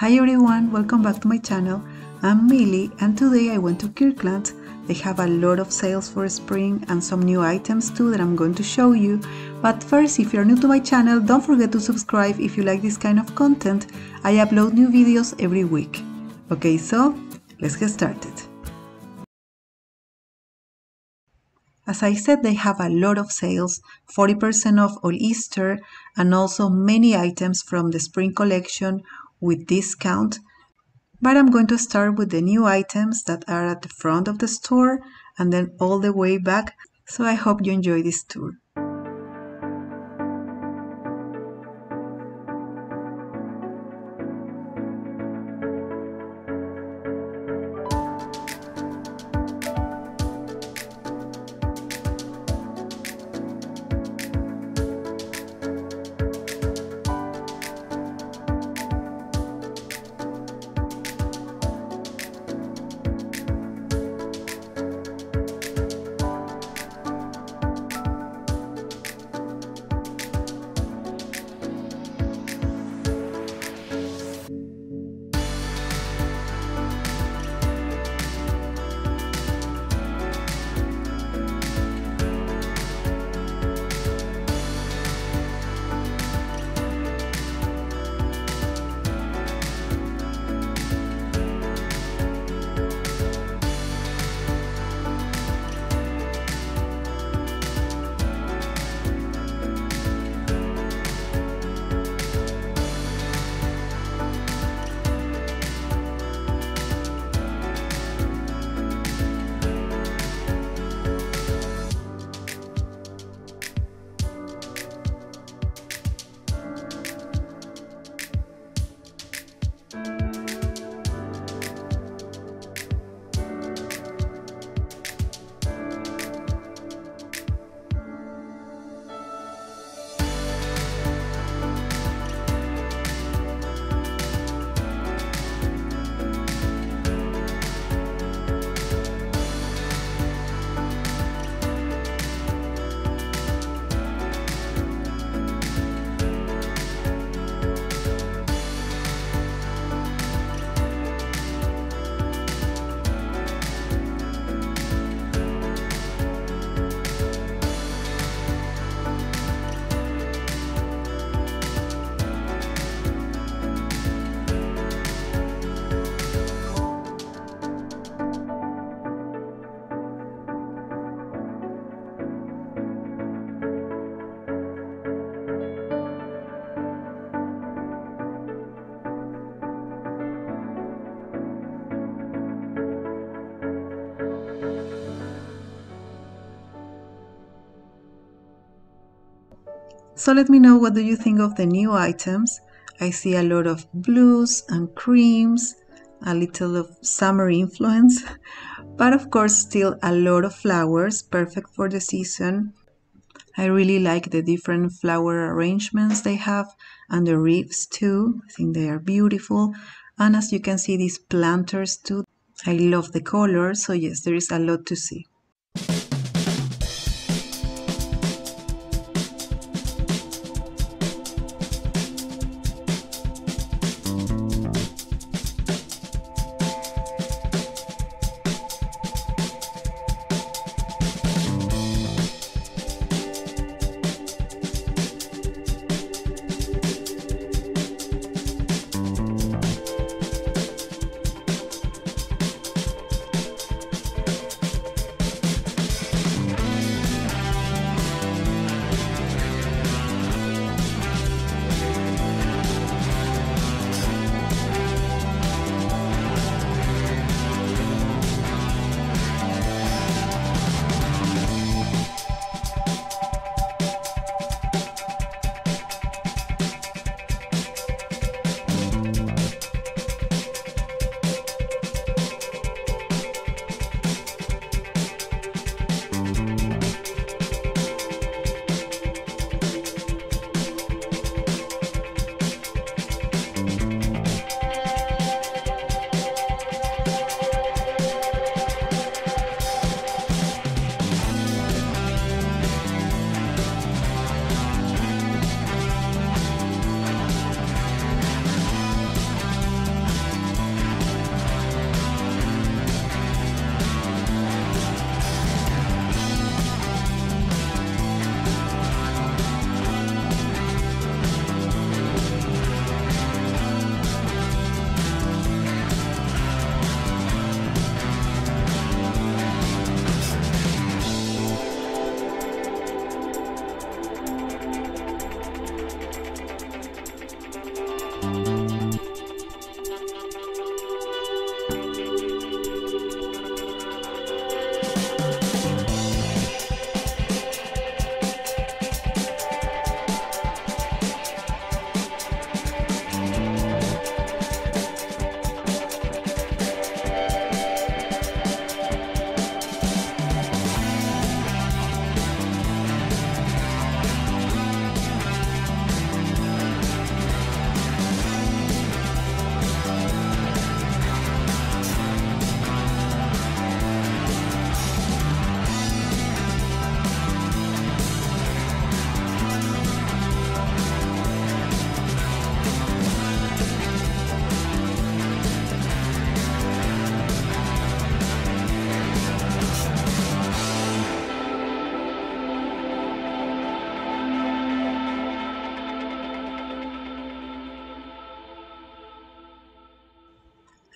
Hi everyone, welcome back to my channel. I'm Mily and today I went to Kirkland. They have a lot of sales for spring and some new items too that I'm going to show you. But first, if you're new to my channel, don't forget to subscribe if you like this kind of content. I upload new videos every week. Okay, so let's get started. As I said, they have a lot of sales, 40% off all Easter, and also many items from the spring collection with discount. But I'm going to start with the new items that are at the front of the store and then all the way back. So I hope you enjoy this tour. So let me know what do you think of the new items. I see a lot of blues and creams, a little of summer influence, but of course still a lot of flowers, perfect for the season. I really like the different flower arrangements they have and the wreaths too. I think they are beautiful. And as you can see, these planters too. I love the color, so yes, there is a lot to see.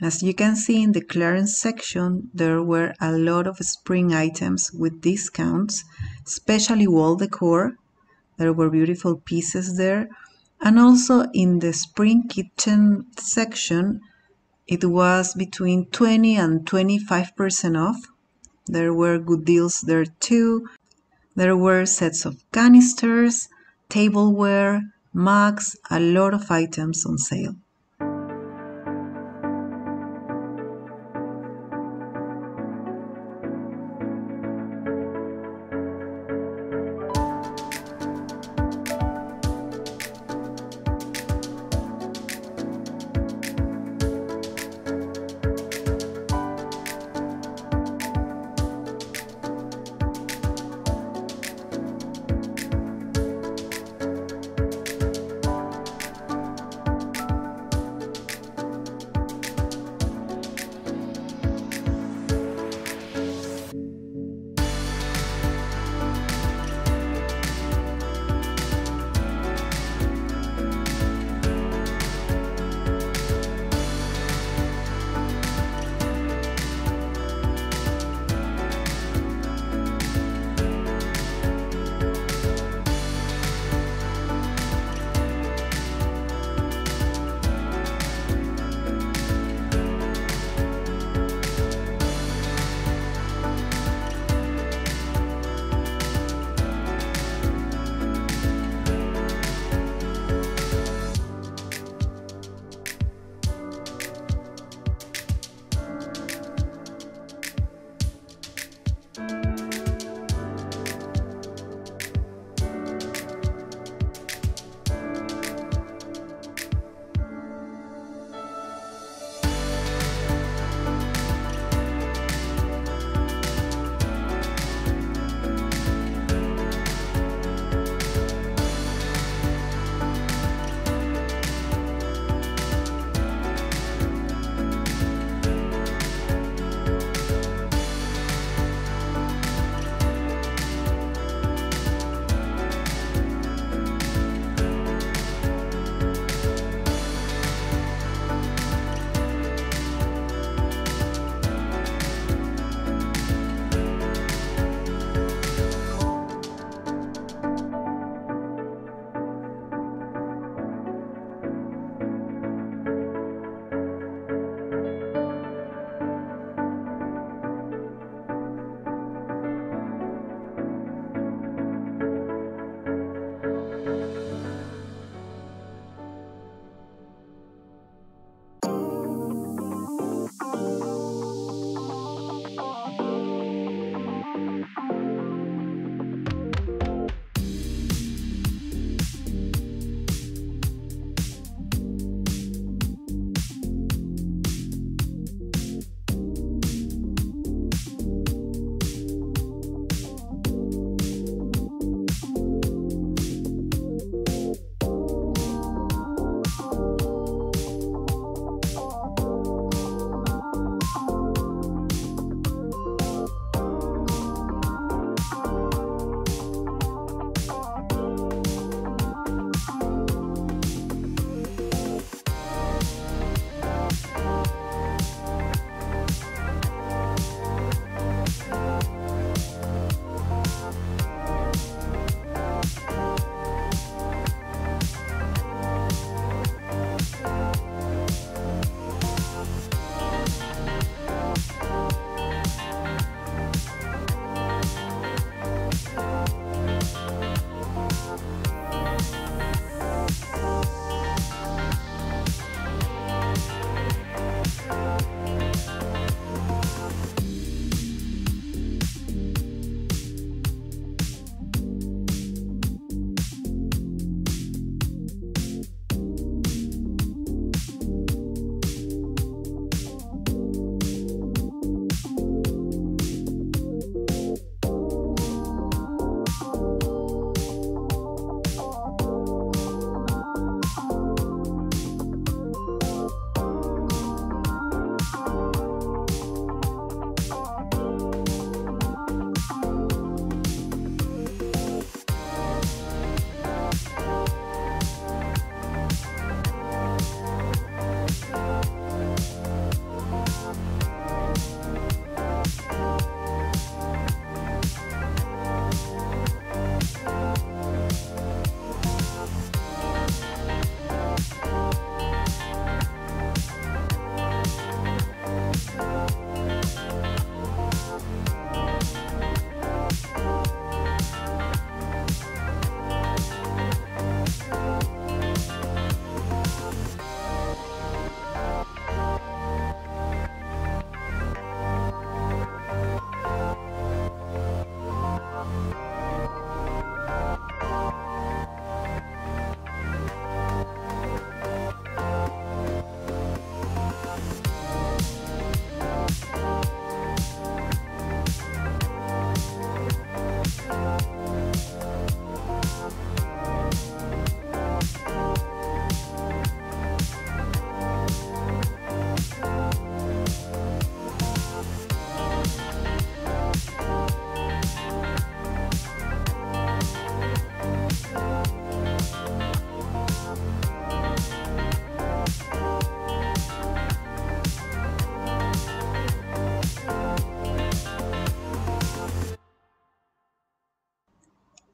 As you can see in the clearance section, there were a lot of spring items with discounts, especially wall decor. There were beautiful pieces there. And also in the spring kitchen section, it was between 20 and 25% off. There were good deals there too. There were sets of canisters, tableware, mugs, a lot of items on sale.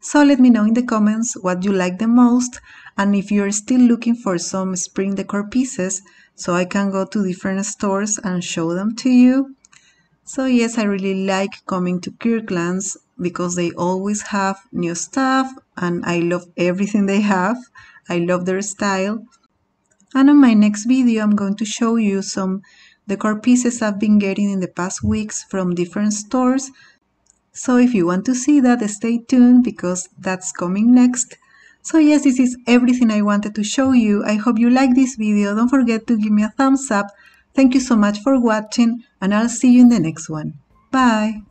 So let me know in the comments what you like the most and if you're still looking for some spring decor pieces so I can go to different stores and show them to you. So yes, I really like coming to Kirkland's because they always have new stuff and I love everything they have. I love their style. And on my next video, I'm going to show you some decor pieces I've been getting in the past weeks from different stores. So if you want to see that, stay tuned because that's coming next. So yes, this is everything I wanted to show you. I hope you like this video. Don't forget to give me a thumbs up. Thank you so much for watching and I'll see you in the next one. Bye!